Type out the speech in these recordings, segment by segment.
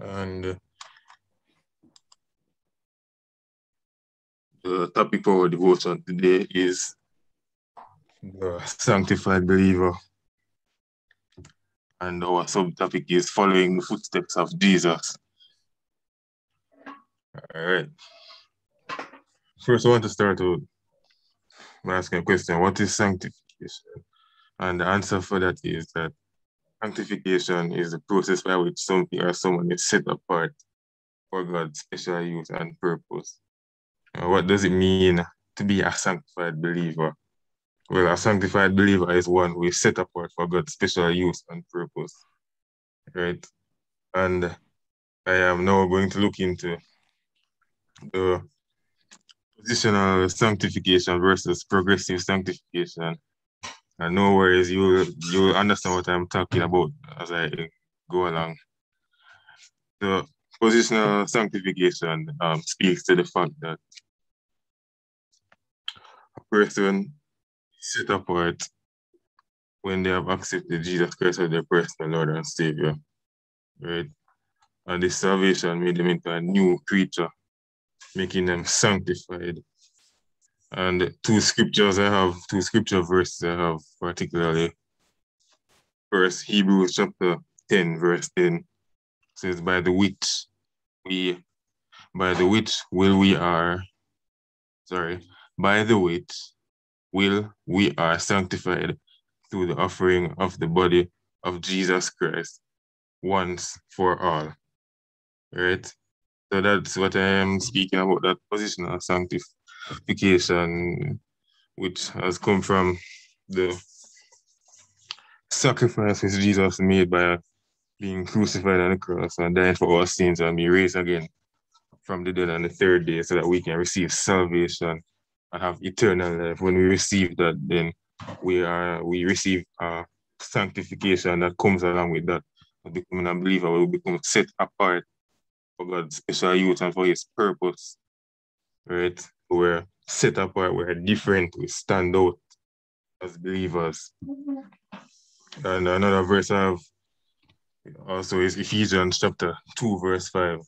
And uh, the topic for our devotion today is the sanctified believer. And our subtopic is following the footsteps of Jesus. All right. First, I want to start with asking a question What is sanctification? And the answer for that is that sanctification is the process by which something or someone is set apart for God's special use and purpose. Uh, what does it mean to be a sanctified believer? Well, a sanctified believer is one who is set apart for God's special use and purpose. Right? And I am now going to look into the positional sanctification versus progressive sanctification. No worries, you you understand what I'm talking about as I go along. The positional sanctification um, speaks to the fact that a person set apart when they have accepted Jesus Christ as their personal Lord and Savior, right? And this salvation made them into a new creature making them sanctified. And two scriptures I have, two scripture verses I have particularly. First, Hebrews chapter 10, verse 10 says, By the which we, by the which will we are, sorry, by the which will we are sanctified through the offering of the body of Jesus Christ once for all. Right? So that's what I am speaking about, that positional sanctification, um, which has come from the sacrifice which Jesus made by uh, being crucified on the cross and dying for our sins and be raised again from the dead on the third day so that we can receive salvation and have eternal life. When we receive that, then we are we receive a sanctification that comes along with that. Becoming a believer, we become set apart for God's special use and for his purpose. Right? We're set apart, we're different, we stand out as believers. And another verse I have also is Ephesians chapter 2, verse 5.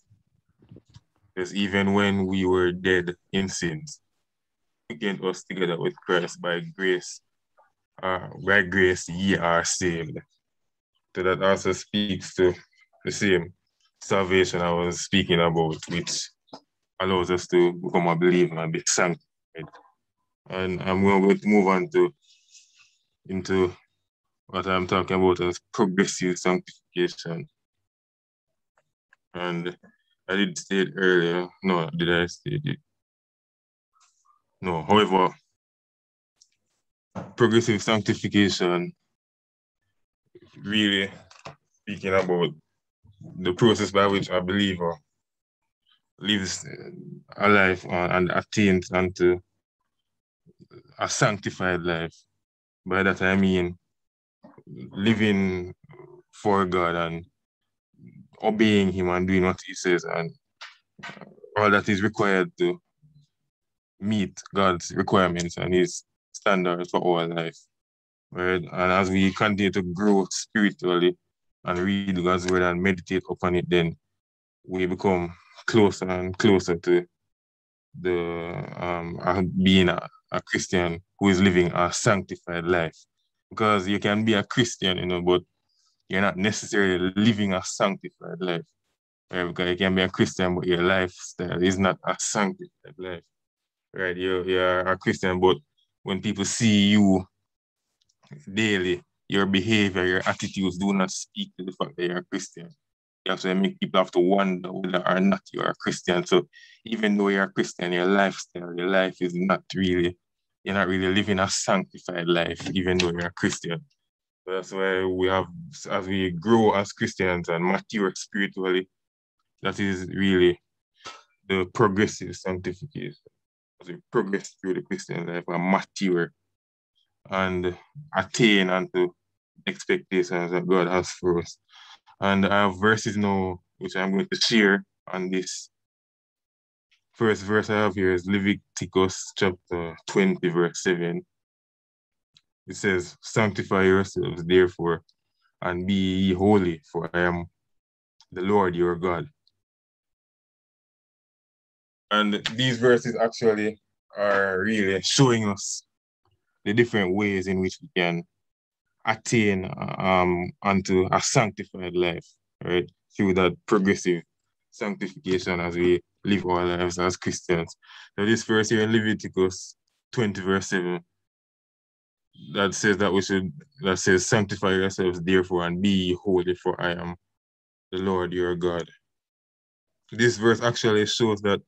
Because even when we were dead in sins, again us together with Christ by grace. Uh, by grace ye are saved. So that also speaks to the same salvation I was speaking about, which allows us to become a believer and be sanctified. And I'm going to move on to into what I'm talking about as progressive sanctification. And I did state earlier, no, did I state it? No, however, progressive sanctification really speaking about the process by which a believer lives uh, a life uh, and attains unto a sanctified life. By that I mean living for God and obeying Him and doing what He says and all that is required to meet God's requirements and His standards for our life. Right? And as we continue to grow spiritually, and read God's word and meditate upon it, then we become closer and closer to the um being a, a Christian who is living a sanctified life. Because you can be a Christian, you know, but you're not necessarily living a sanctified life. Right? Because you can be a Christian, but your lifestyle is not a sanctified life. Right? You're, you're a Christian, but when people see you daily, your behavior, your attitudes do not speak to the fact that you're a Christian. You have to make people have to wonder whether or not you are a Christian. So even though you're a Christian, your lifestyle, your life is not really, you're not really living a sanctified life, even though you're a Christian. So that's why we have, as we grow as Christians and mature spiritually, that is really the progressive sanctification. As we progress through the Christian life and mature and attain unto expectations that God has for us. And I have verses now which I'm going to share on this. First verse I have here is Leviticus chapter 20, verse 7. It says, Sanctify yourselves, therefore, and be ye holy, for I am the Lord your God. And these verses actually are really showing us the different ways in which we can attain um, unto a sanctified life, right? Through that progressive sanctification as we live our lives as Christians. So this verse here in Leviticus 20 verse 7 that says that we should that says sanctify yourselves therefore and be holy for I am the Lord your God. This verse actually shows that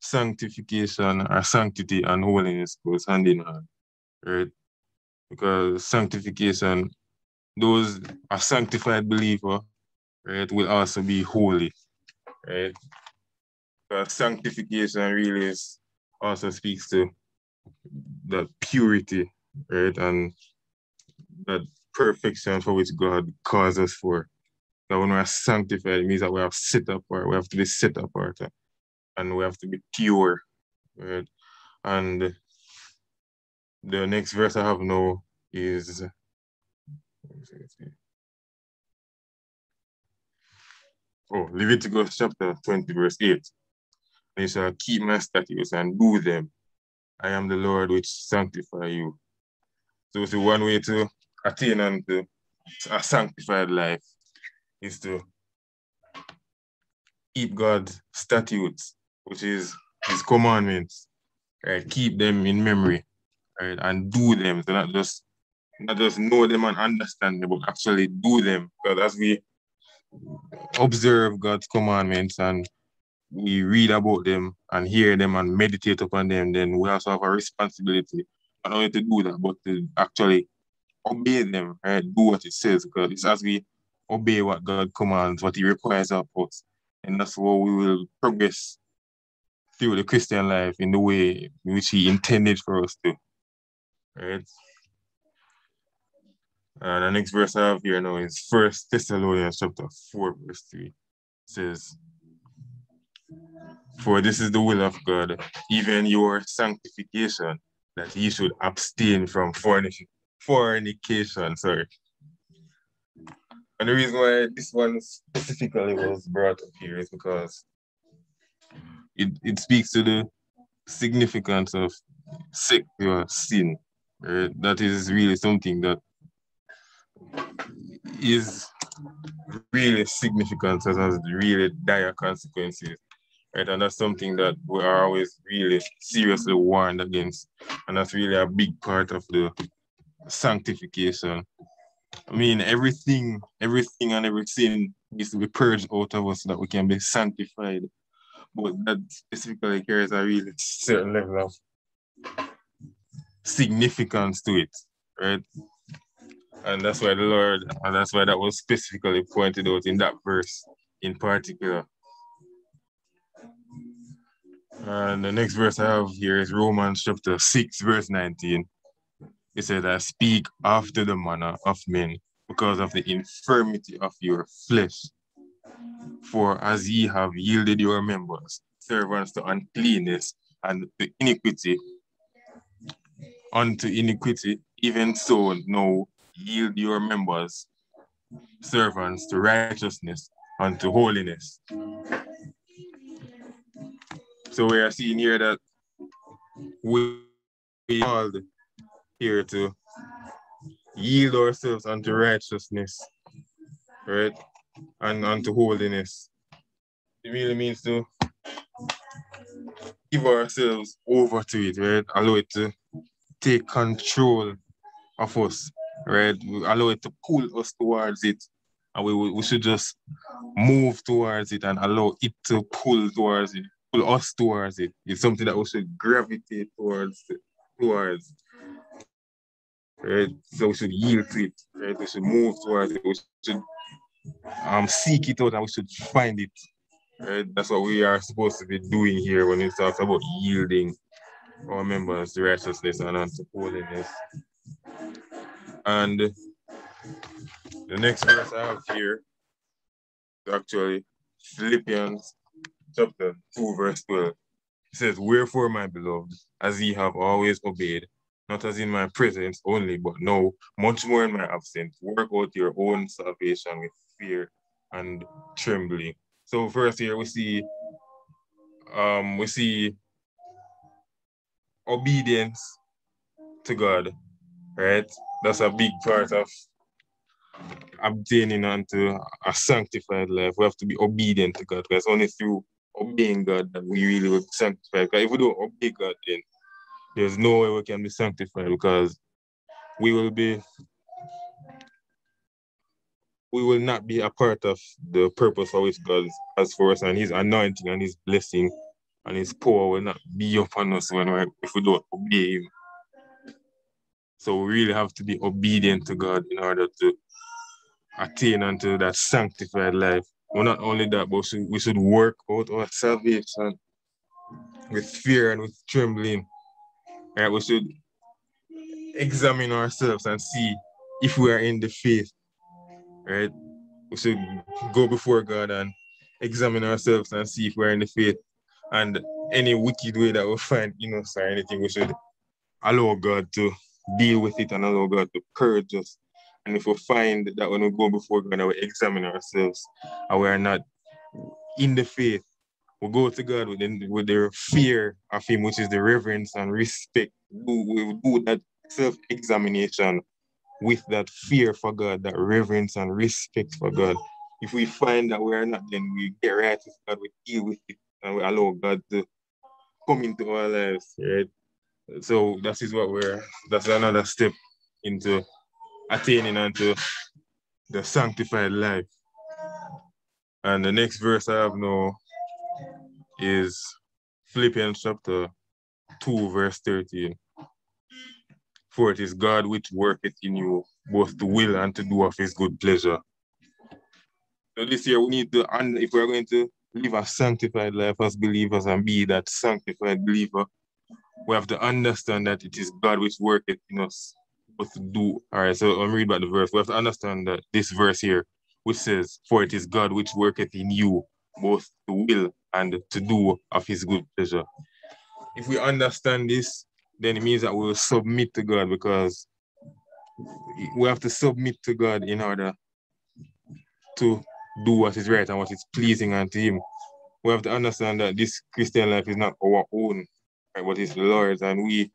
sanctification or sanctity and holiness goes hand in hand, right? Because sanctification, those a sanctified believer, right, will also be holy, right? Sanctification really is also speaks to that purity, right, and that perfection for which God calls us for. That when we are sanctified, it means that we have set apart, we have to be set apart and we have to be pure. Right? And the next verse I have now is Oh, Leviticus chapter 20, verse 8. They shall keep my statutes and do them. I am the Lord which sanctify you. So it's one way to attain unto a sanctified life is to keep God's statutes which is his commandments, right? Keep them in memory, right? And do them. So not just not just know them and understand them, but actually do them. Because as we observe God's commandments and we read about them and hear them and meditate upon them, then we also have a responsibility not only to do that, but to actually obey them, right? Do what it says, because it's as we obey what God commands, what He requires of us, and that's what we will progress through the Christian life in the way which He intended for us to. Right? And the next verse I have here now is First Thessalonians chapter 4, verse 3. It says, For this is the will of God, even your sanctification, that ye should abstain from fornication. Fornication, sorry. And the reason why this one specifically was brought up here is because it, it speaks to the significance of sexual sin. Right? That is really something that is really significant and has really dire consequences. Right? And that's something that we are always really seriously warned against. And that's really a big part of the sanctification. I mean, everything, everything and everything needs to be purged out of us so that we can be sanctified but that specifically carries a really certain level of significance to it, right? And that's why the Lord, and that's why that was specifically pointed out in that verse in particular. And the next verse I have here is Romans chapter 6, verse 19. It says, I speak after the manner of men because of the infirmity of your flesh. For as ye have yielded your members, servants to uncleanness and to iniquity, unto iniquity, even so now yield your members, servants to righteousness, unto holiness. So we are seeing here that we called here to yield ourselves unto righteousness, right? and unto holiness. It really means to give ourselves over to it, right? Allow it to take control of us, right? We Allow it to pull us towards it. And we, we should just move towards it and allow it to pull towards it, pull us towards it. It's something that we should gravitate towards towards. Right? So we should yield to it, right? We should move towards it. We should um, seek it out and we should find it. Right? That's what we are supposed to be doing here when it talks about yielding our members righteousness and unto holiness. And the next verse I have here is actually Philippians chapter 2, verse 12. It says, Wherefore, my beloved, as ye have always obeyed, not as in my presence only, but now much more in my absence, work out your own salvation with fear and trembling. So first here we see um we see obedience to God, right? That's a big part of obtaining unto a sanctified life. We have to be obedient to God because only through obeying God that we really will be sanctified. Because if we don't obey God, then there's no way we can be sanctified because we will be we will not be a part of the purpose for which God has for us and his anointing and his blessing and his power will not be upon us when we if we don't obey him. So we really have to be obedient to God in order to attain unto that sanctified life. Well, not only that, but we should, work out our salvation with fear and with trembling. Right? We should examine ourselves and see if we are in the faith. Right? We should go before God and examine ourselves and see if we're in the faith. And any wicked way that we find in us or anything, we should allow God to deal with it and allow God to purge us. And if we find that when we go before God and we examine ourselves and we are not in the faith, we go to God with, the, with the fear of Him, which is the reverence and respect. We do that self-examination with that fear for God, that reverence and respect for God. If we find that we are not, then we get right with God, we deal with it, and we allow God to come into our lives, right? So that is what we're, that's another step into attaining unto the sanctified life. And the next verse I have now is Philippians chapter 2, verse 13. For it is God which worketh in you both to will and to do of his good pleasure. So this year we need to, and if we're going to live a sanctified life as believers and be that sanctified believer, we have to understand that it is God which worketh in us both to do. All right, so I'm read about the verse. We have to understand that this verse here, which says, For it is God which worketh in you both to will and to do of his good pleasure. If we understand this, then it means that we will submit to God because we have to submit to God in order to do what is right and what is pleasing unto Him. We have to understand that this Christian life is not our own, right, but it's the Lord's, and we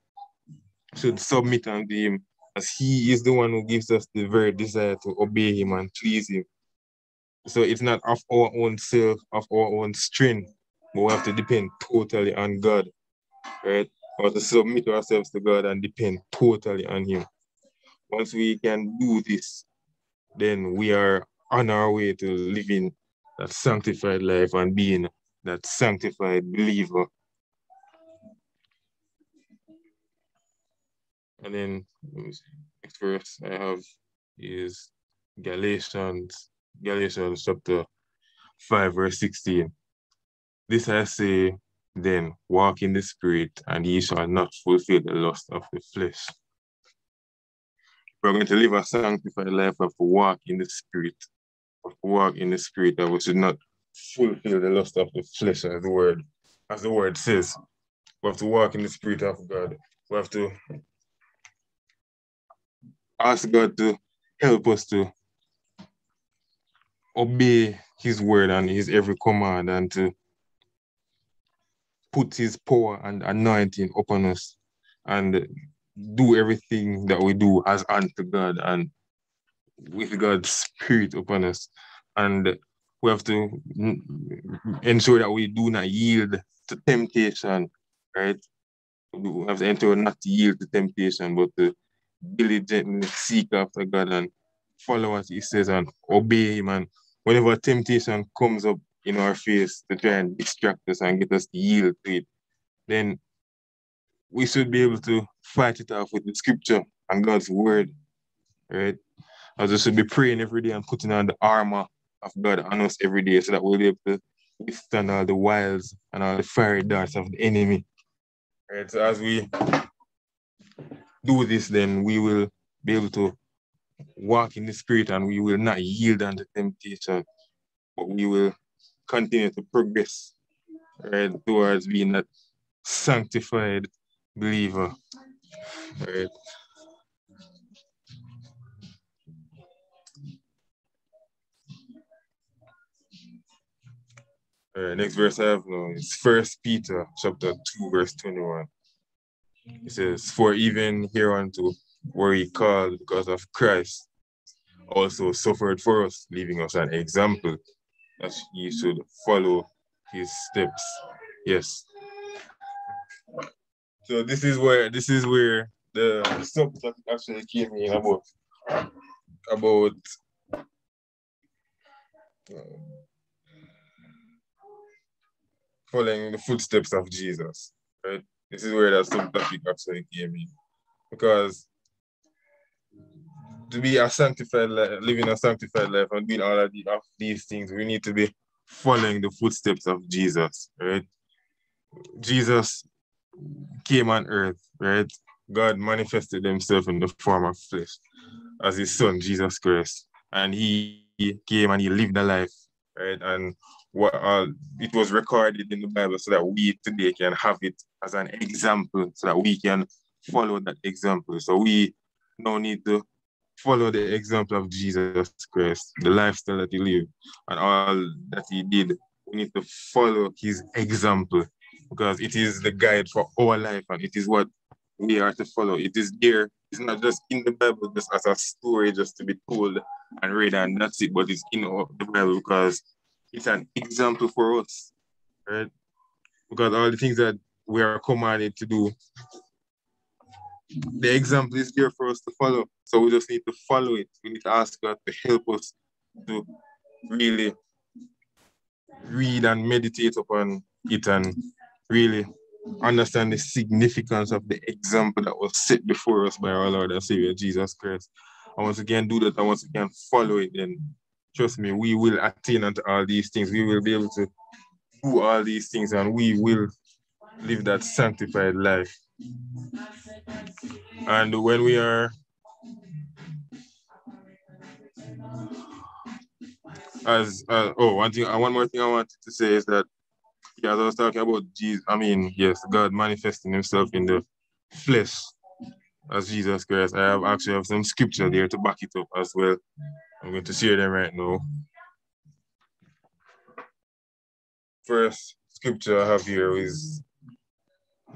should submit unto Him as He is the one who gives us the very desire to obey Him and please Him. So it's not of our own self, of our own strength, but we have to depend totally on God, right? or to submit ourselves to God and depend totally on Him. Once we can do this, then we are on our way to living that sanctified life and being that sanctified believer. And then next verse I have is Galatians, Galatians chapter 5, verse 16. This I say then walk in the spirit, and ye shall not fulfill the lust of the flesh. We're going to live a sanctified life of walk in the spirit, walk in the spirit, that we should not fulfill the lust of the flesh, as the word, as the word says. We have to walk in the spirit of God. We have to ask God to help us to obey his word and his every command and to put his power and anointing upon us and do everything that we do as unto God and with God's spirit upon us. And we have to ensure that we do not yield to temptation, right? We have to ensure not to yield to temptation, but to diligently seek after God and follow what he says and obey him. And whenever temptation comes up, in our face to try and distract us and get us to yield to it, then we should be able to fight it off with the scripture and God's word, right? As we should be praying every day and putting on the armor of God on us every day so that we'll be able to withstand all the wiles and all the fiery darts of the enemy. Right? So as we do this, then we will be able to walk in the spirit and we will not yield unto temptation, but we will continue to progress right, towards being that sanctified believer. Right. Right, next verse I have now is First Peter chapter 2, verse 21. It says, For even hereunto were ye called because of Christ, also suffered for us, leaving us an example that ye should follow his steps. Yes. So this is where this is where the subject actually came in about about um, following the footsteps of Jesus. Right? This is where that subtopic actually came in. Because to be a sanctified life, living a sanctified life and doing all of, the, of these things, we need to be following the footsteps of Jesus, right? Jesus came on earth, right? God manifested himself in the form of flesh as his son, Jesus Christ. And he came and he lived a life, right? And what uh, it was recorded in the Bible so that we today can have it as an example, so that we can follow that example. So we no need to follow the example of Jesus Christ, the lifestyle that he lived, and all that he did. We need to follow his example because it is the guide for our life and it is what we are to follow. It is there. It's not just in the Bible, just as a story, just to be told and read, and that's it. But it's in the Bible because it's an example for us, right? Because all the things that we are commanded to do, the example is there for us to follow. So we just need to follow it. We need to ask God to help us to really read and meditate upon it and really understand the significance of the example that was set before us by our Lord and Savior Jesus Christ. And once again, do that and once again follow it, then trust me, we will attain unto all these things. We will be able to do all these things and we will live that sanctified life. And when we are as uh, oh one thing uh, one more thing I wanted to say is that yeah, as I was talking about Jesus, I mean, yes, God manifesting himself in the flesh as Jesus Christ. I have actually have some scripture there to back it up as well. I'm going to share them right now. First scripture I have here is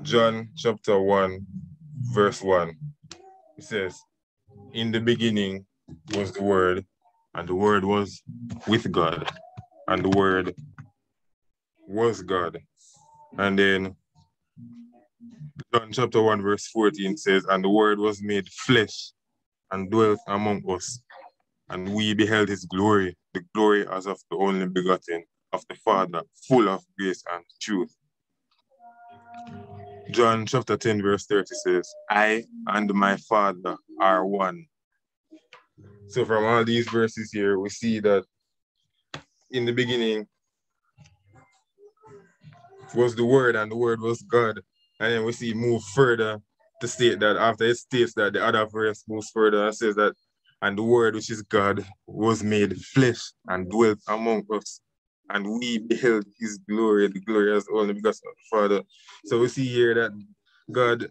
John chapter 1, verse 1. It says, In the beginning was the Word, and the Word was with God, and the Word was God. And then John chapter 1, verse 14 says, And the Word was made flesh and dwelt among us, and we beheld his glory, the glory as of the only begotten of the Father, full of grace and truth. John chapter 10, verse 30 says, I and my Father are one. So from all these verses here, we see that in the beginning was the word and the word was God. And then we see move further to state that after it states that the other verse moves further and says that and the word which is God was made flesh and dwelt among us. And we beheld his glory, the glory as only because of the Father. So we see here that God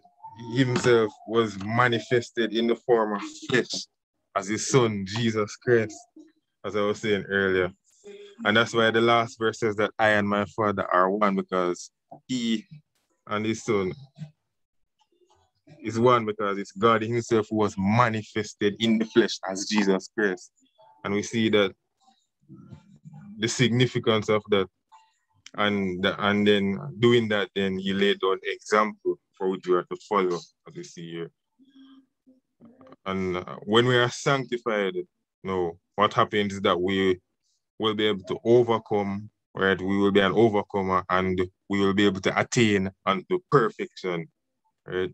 himself was manifested in the form of flesh as his son, Jesus Christ, as I was saying earlier. And that's why the last verse says that I and my Father are one because he and his son is one because it's God himself who was manifested in the flesh as Jesus Christ. And we see that the significance of that and and then doing that then he laid down example for which we are to follow as we see here. And uh, when we are sanctified, you know, what happens is that we will be able to overcome, right? We will be an overcomer and we will be able to attain unto perfection, right?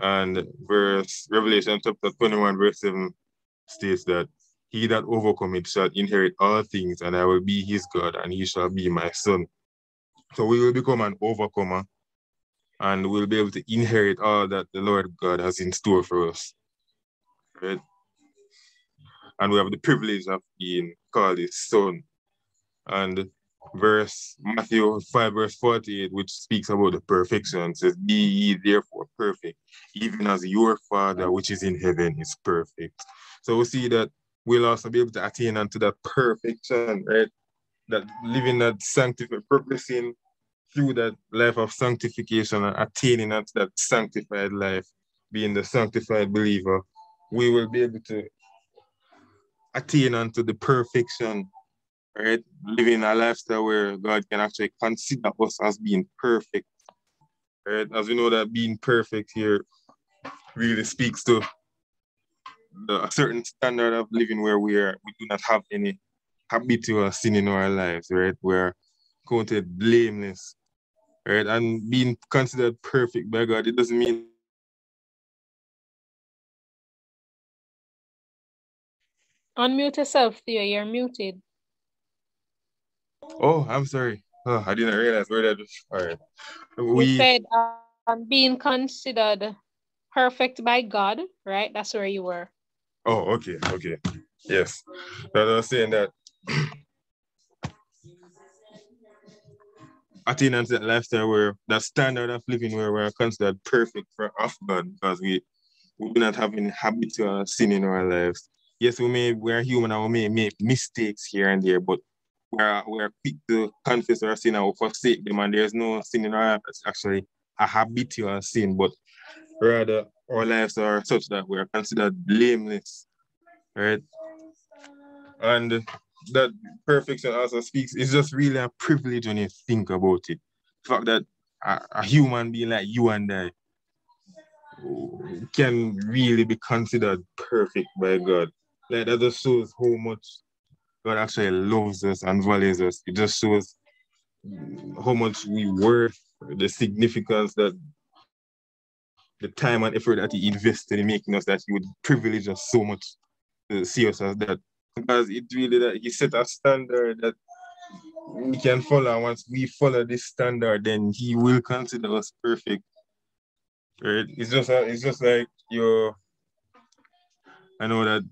And verse Revelation chapter 21, verse 7 states that he that overcometh shall inherit all things, and I will be his God, and he shall be my son. So we will become an overcomer, and we'll be able to inherit all that the Lord God has in store for us. Right? And we have the privilege of being called his son. And verse Matthew 5, verse 48, which speaks about the perfection, says, Be ye therefore perfect, even as your Father which is in heaven is perfect. So we see that we'll also be able to attain unto that perfection, right? that living that sanctified, progressing through that life of sanctification and attaining unto that sanctified life, being the sanctified believer, we will be able to attain unto the perfection, right? Living a lifestyle where God can actually consider us as being perfect. Right? As we know that being perfect here really speaks to the, a certain standard of living where we are we do not have any habitual sin in our lives, right? We're counted blameless, right? And being considered perfect by God, it doesn't mean Unmute yourself, Theo. You're muted. Oh, I'm sorry. Oh, I didn't realize where that was. All right. We you said um, being considered perfect by God, right? That's where you were. Oh, okay, okay. Yes. But I was saying that attaining that lifestyle where that standard of living where we're considered perfect for of God because we we do not have any habitual sin in our lives yes, we may we're human and we may make mistakes here and there, but we're we're quick to confess our sin and forsake them, and there's no sin in our life that's actually a habitual sin, but rather our lives are such that we're considered blameless, right? And that perfection also speaks, it's just really a privilege when you think about it. The fact that a, a human being like you and I can really be considered perfect by God. Like that just shows how much God actually loves us and values us. It just shows how much we worth, the significance that the time and effort that he invested in making us that he would privilege us so much to see us as that. Because it really that he set a standard that we can follow. Once we follow this standard, then he will consider us perfect. Right? It's just uh, it's just like your I know that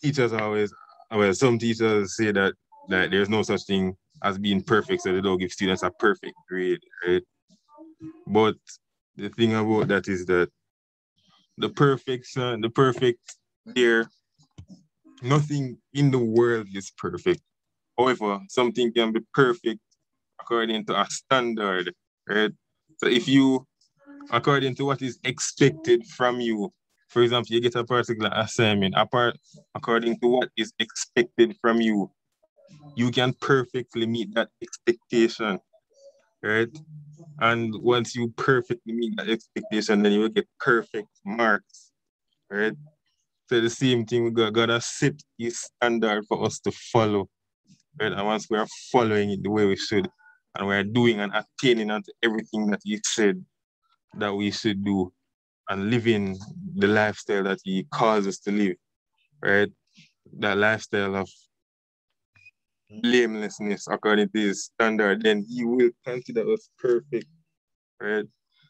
teachers always, well, some teachers say that that there's no such thing as being perfect, so they don't give students a perfect grade, right? But the thing about that is that the perfection, the perfect there, nothing in the world is perfect. However, something can be perfect according to a standard, right? So if you, according to what is expected from you, for example, you get a particular assignment, apart according to what is expected from you, you can perfectly meet that expectation, right? And once you perfectly meet that expectation, then you will get perfect marks, right? So the same thing, we got, got to set his standard for us to follow, right? And once we are following it the way we should, and we're doing and attaining unto everything that he said that we should do, and living the lifestyle that he calls us to live, right? That lifestyle of blamelessness according to his standard, then he will consider us perfect, right?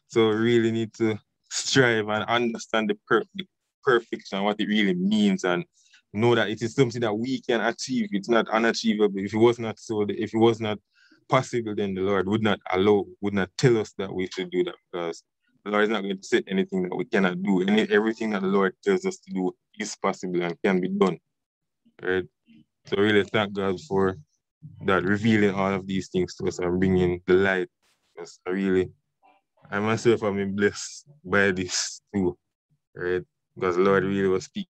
So really need to strive and understand the perfect perfection, what it really means, and know that it is something that we can achieve. It's not unachievable. If it was not so, if it was not possible, then the Lord would not allow, would not tell us that we should do that because the Lord is not going to say anything that we cannot do. Any, everything that the Lord tells us to do is possible and can be done. Right? So really thank God for that revealing all of these things to us and bringing the light. Because I really, I myself have been blessed by this too. Right? Because the Lord really was speaking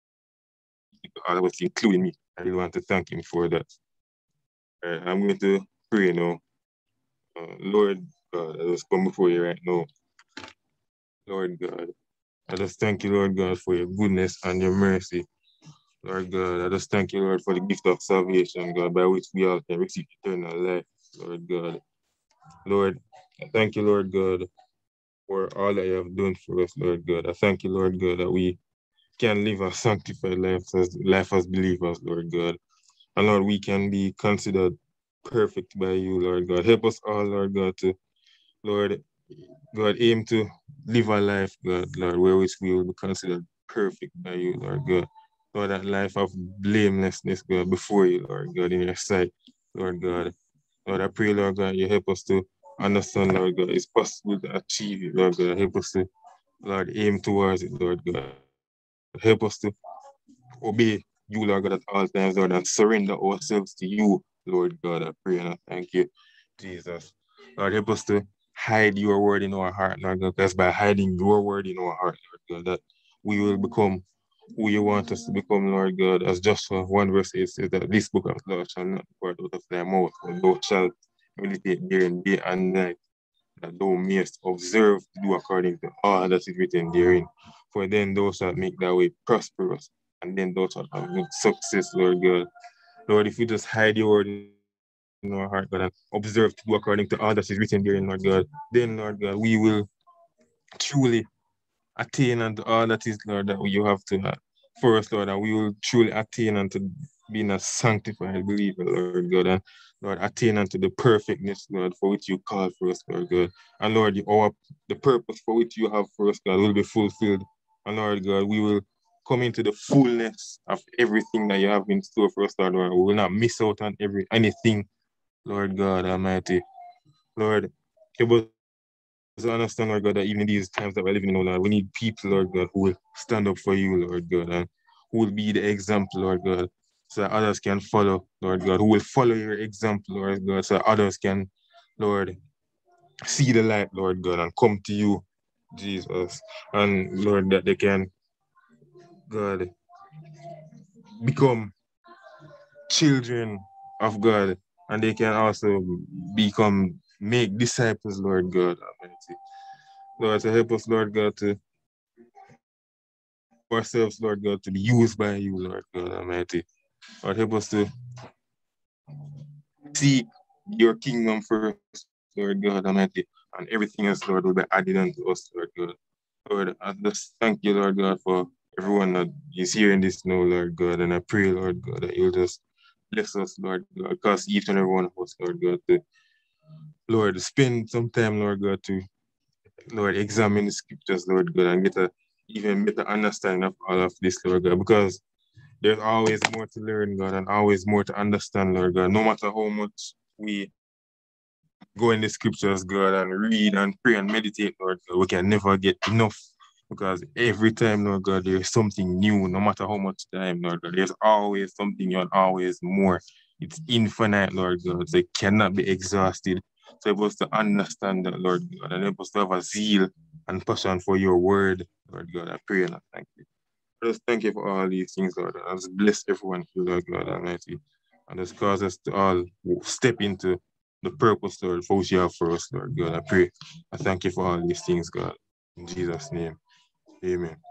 to all of us, including me. I really want to thank him for that. Right, I'm going to pray now. Uh, Lord God, I just come before you right now. Lord God. I just thank you, Lord God, for your goodness and your mercy. Lord God, I just thank you, Lord, for the gift of salvation, God, by which we all can receive eternal life, Lord God. Lord, I thank you, Lord God, for all that you have done for us, Lord God. I thank you, Lord God, that we can live a sanctified life as life as believers, Lord God. And Lord, we can be considered perfect by you, Lord God. Help us all, Lord God, to Lord, God, aim to live a life, God, Lord, where which we will be considered perfect by you, Lord God. Lord, that life of blamelessness, God, before you, Lord God, in your sight, Lord God. Lord, I pray, Lord God, you help us to understand, Lord God, it's possible to achieve it, Lord God. Help us to, Lord, aim towards it, Lord God. Help us to obey you, Lord God, at all times, Lord, and surrender ourselves to you, Lord God, I pray and I thank you, Jesus. Lord, help us to hide your word in our heart, Lord God, because by hiding your word in our heart, Lord God, that we will become who you want us to become, Lord God. As Joshua 1 verse 8 says that this book of law shall not depart out of thy mouth, but thou shalt meditate therein day and night, that thou mayest observe to do according to all that is written therein. For then thou shalt make thy way prosperous, and then thou shalt have good success, Lord God. Lord, if you just hide your word our heart, God, and observe to do according to all that is written therein, Lord God, then, Lord God, we will truly attain unto all that is, Lord, that you have to have for us, Lord, and we will truly attain unto being a sanctified believer, Lord God, and Lord, attain unto the perfectness, Lord, for which you call for us, Lord God. And Lord, our, the purpose for which you have for us, God, will be fulfilled. And Lord God, we will come into the fullness of everything that you have in store for us, Lord. Lord. We will not miss out on every anything, Lord God Almighty. Lord, help us understand, Lord God, that even these times that we're living in, oh Lord, we need people, Lord God, who will stand up for you, Lord God, and who will be the example, Lord God, so that others can follow, Lord God, who will follow your example, Lord God, so that others can, Lord, see the light, Lord God, and come to you, Jesus, and Lord, that they can, God, become children of God, and they can also become, make disciples, Lord God Almighty. Lord, to help us, Lord God, to ourselves, Lord God, to be used by you, Lord God Almighty. Lord, help us to seek your kingdom first, Lord God Almighty, and everything else, Lord, will be added unto us, Lord God. Lord, I just thank you, Lord God, for everyone that is hearing this now, Lord God, and I pray, Lord God, that you'll just bless us, Lord God, because each and every one of us, Lord God, to, Lord, spend some time, Lord God, to, Lord, examine the scriptures, Lord God, and get a even better understanding of all of this, Lord God, because there's always more to learn, God, and always more to understand, Lord God. No matter how much we go in the scriptures, God, and read and pray and meditate, Lord God, we can never get enough. Because every time, Lord God, there's something new, no matter how much time, Lord God. There's always something and always more. It's infinite, Lord God. So it cannot be exhausted. So help us to understand that, Lord God, and help us to have a zeal and passion for your word, Lord God. I pray and I thank you. Just thank you for all these things, Lord. And just bless everyone here, Lord God Almighty. And just cause us to all step into the purpose, Lord, for you have for us, Lord God. I pray. I thank you for all these things, God. In Jesus' name. Amen.